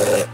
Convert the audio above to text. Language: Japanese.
え